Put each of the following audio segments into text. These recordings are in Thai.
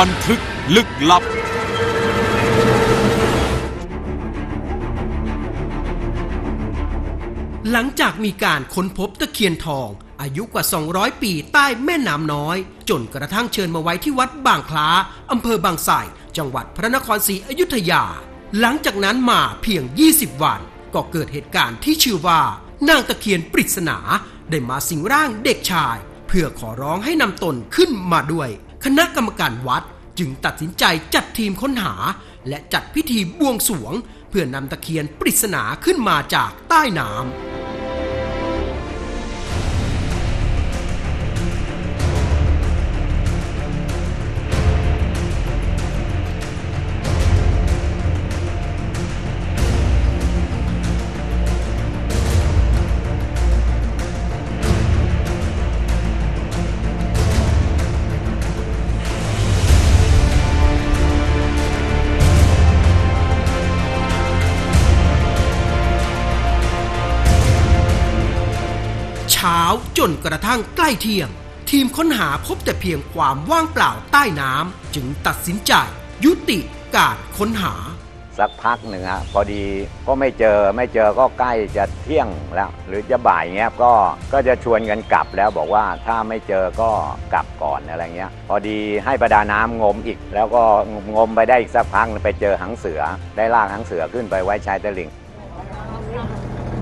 บันทึกลึกลับ หลังจากมีการค้นพบตะเคียนทอง อายุกว่า 200 ปีใต้แม่น้ำน้อย จนกระทั่งเชิญมาไว้ที่วัดบางคล้าอำเภอบางไทรจังหวัดพระนครศรีอยุธยา หลังจากนั้นมาเพียง 20 วัน ก็เกิดเหตุการณ์ที่ชื่อว่านางตะเคียนปริศนาได้มาสิงร่างเด็กชาย เพื่อขอร้องให้นำตนขึ้นมาด้วย คณะกรรมการวัดจึงตัดสินใจจัดทีมค้นหา และจัดพิธีบวงสวง เพื่อนำตะเคียนปริศนาขึ้นมาจากใต้น้ำ จนกระทั่งใกล้เที่ยง ทีมค้นหาพบแต่เพียงความว่างเปล่าใต้น้ำจึงตัดสินใจ ยุติการค้นหา สักพักหนึ่งฮะพอดีก็ไม่เจอไม่เจอก็ใกล้จะเที่ยงแล้ว หรือจะบ่ายเงี้ยก็ก็จะชวนกันกลับแล้วบอกว่าถ้าไม่เจอก็กลับก่อนอะไรเงี้ย พอดีให้ประดาน้ำงมอีก แล้วก็งมไปได้อีกสักพักหนึ่งไปเจอหางเสือได้ลากหางเสือขึ้นไปไว้ชายตะลิ่ง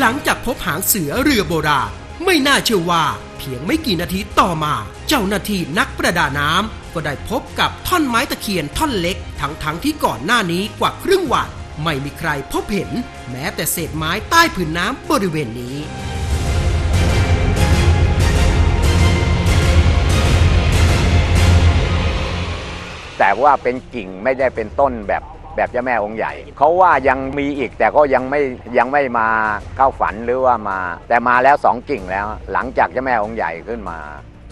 หลังจากพบหางเสือเรือโบราณไม่น่าเชื่อว่าเพียงไม่กี่นาทีต่อมา เจ้าหน้าที่นักประดาน้ำก็ได้พบกับท่อนไม้ตะเคียนท่อนเล็ก ทั้งๆทที่ก่อนหน้านี้กว่าครึ่งวันไม่มีใครพบเห็น แม้แต่เศษไม้ใต้ผืนน้ำบริเวณนี้แต่ว่าเป็นกิ่งไม่ได้เป็นต้นแบบ แบบเจ้าแม่องค์ใหญ่เขาว่ายังมีอีกแต่ก็ยังไม่ยังไม่มาเข้าฝันหรือว่ามา แต่มาแล้วสองกิ่งแล้ว หลังจากเจ้าแม่องค์ใหญ่ขึ้นมา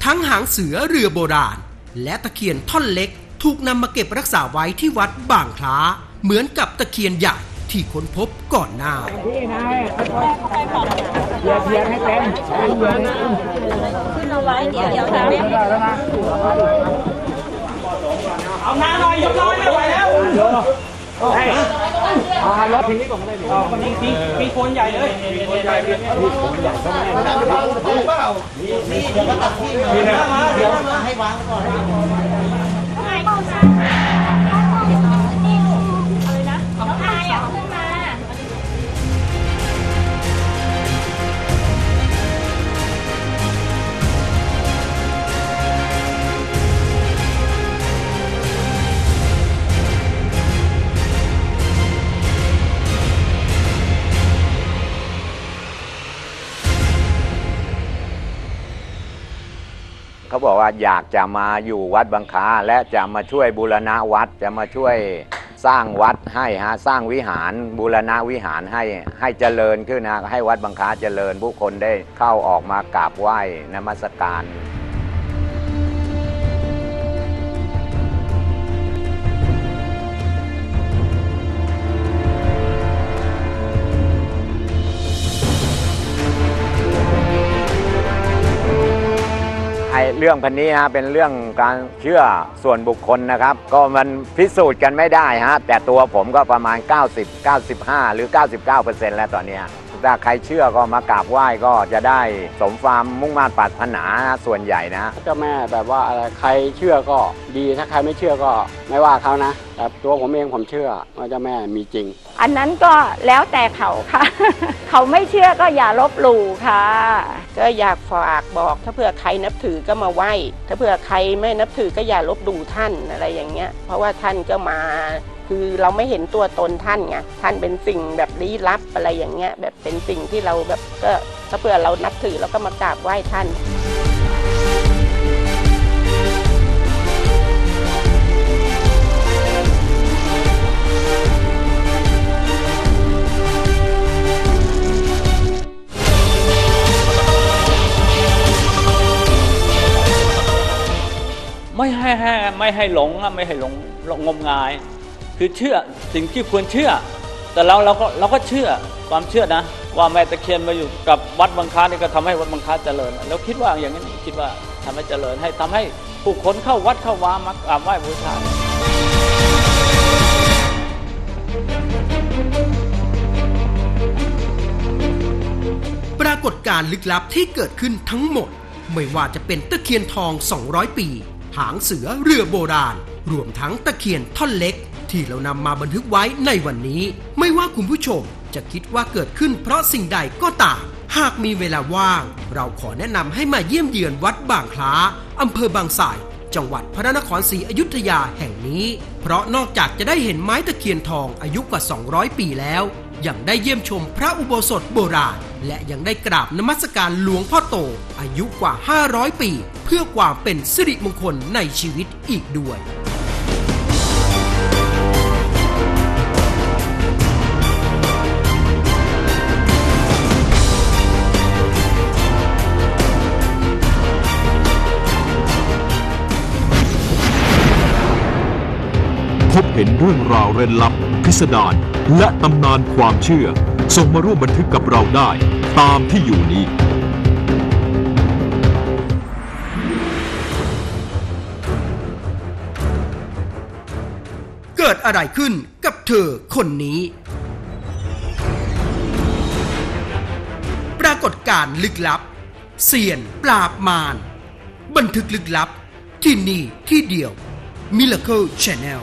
ทั้งหางเสือเรือโบราณ และตะเคียนท่อนเล็ก ถูกนำมาเก็บรักษาไว้ที่วัดบางคล้า เหมือนกับตะเคียนใหญ่ที่ค้นพบก่อนหน้าเอาหน้าหน่อยยกน้อยไม่ไหวแล้ว เอารถทีนี้ก่อนก็ได้ดิมีมีคนใหญ่เลยมีคนใหญ่มีคนใหญ่ก็ไม่ได้นี่เดี๋ยวก็ตัดที่มาให้วางก่อน เขาบอกว่าอยากจะมาอยู่วัดบางคาและจะมาช่วยบูรณะวัดจะมาช่วยสร้างวัดให้ฮะสร้างวิหารบูรณะวิหารให้ให้เจริญขึ้นนะให้วัดบางคาเจริญผู้คนได้เข้าออกมากราบไหว้นมัสการ เรื่องพันนี้ฮะเป็นเรื่องการเชื่อส่วนบุคคลนะครับ ก็มันพิสูจน์กันไม่ได้ฮะแต่ตัวผมก็ประมาณ 90 95 หรือ 99%แล้วตอนนี้ถ้าใครเชื่อก็มากราบไหว้ก็จะได้สมความมุ่งมั่นปรารถนาส่วนใหญ่นะเจ้าแม่แบบว่าอะไรใครเชื่อก็ดีถ้าใครไม่เชื่อก็ไม่ว่าเขานะแต่ตัวผมเองผมเชื่อว่าเจ้าแม่มีจริง อันนั้นก็แล้วแต่เขาค่ะ เขาไม่เชื่อก็อย่าลบหลู่ค่ะ ก็อยากฝากบอกถ้าเผื่อใครนับถือก็มาไหว้ ถ้าเผื่อใครไม่นับถือก็อย่าลบดูท่านอะไรอย่างเงี้ย เพราะว่าท่านก็มาคือเราไม่เห็นตัวตนท่านไงท่านเป็นสิ่งแบบลี้ลับอะไรอย่างเงี้ยแบบเป็นสิ่งที่เราแบบก็ถ้าเผื่อเรานับถือเราก็มากราบไหว้ท่าน ไม่ให้ให้ไม่ให้หลงไม่ให้หลงหลงงมงาย คือเชื่อสิ่งที่ควรเชื่อ แต่เราเราก็เราก็เชื่อความเชื่อนะ ว่าแม่ตะเคียนมาอยู่กับวัดบางคล้านี่ก็ทำให้วัดบางคล้าเจริญแล้วคิดว่าอย่างนั้นคิดว่าทำให้เจริญให้ทำให้ผู้คนเข้าวัดเข้าวามักราบไหว้บูชาปรากฏการณ์ลึกลับที่เกิดขึ้นทั้งหมด ไม่ว่าจะเป็นตะเคียนทอง 200 ปี หางเสือเรือโบราณ รวมทั้งตะเคียนท่อนเล็ก ที่เรานำมาบันทึกไว้ในวันนี้ ไม่ว่าคุณผู้ชมจะคิดว่าเกิดขึ้นเพราะสิ่งใดก็ตาม หากมีเวลาว่าง เราขอแนะนำให้มาเยี่ยมเยือนวัดบางคล้าอำเภอบางสายจังหวัดพระนครศรีอยุธยาแห่งนี้ เพราะนอกจากจะได้เห็นไม้ตะเคียนทองอายุกว่า 200 ปีแล้ว ยังได้เยี่ยมชมพระอุโบสถโบราณ และยังได้กราบนมัสการหลวงพ่อโต อายุกว่า 500 ปี เพื่อความเป็นสิริมงคลในชีวิตอีกด้วยพบเห็นเรื่องราวเร้นลับพิสดารและตำนานความเชื่อ ส่งมาร่วมบันทึกกับเราได้ตามที่อยู่นี้ เกิดอะไรขึ้นกับเธอคนนี้ ปรากฏการลึกลับ เสียนปราบมาร บันทึกลึกลับที่นี่ที่เดียว Miracle Channel